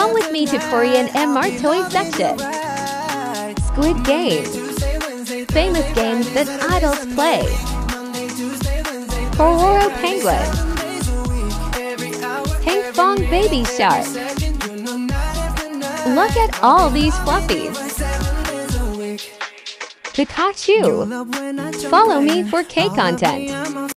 Come with me to Korean Emart Toy section. Squid Game. Famous games that adults play. Pororo Penguin. Pinkfong Baby Shark. Look at all these fluffies. Pikachu. Follow me for K content.